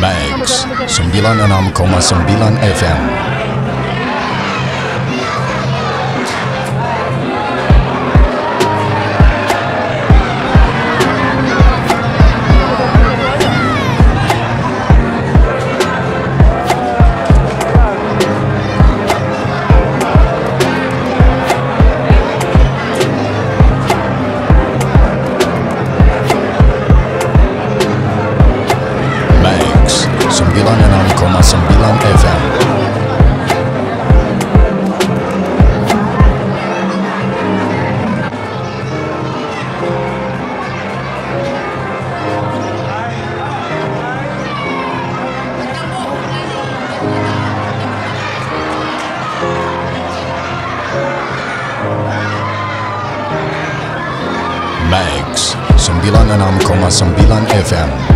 Max 96,9 FM Sumbilan and I'm Koma Sumbilan FM. Max, Sembilan Enam Koma Sembilan FM.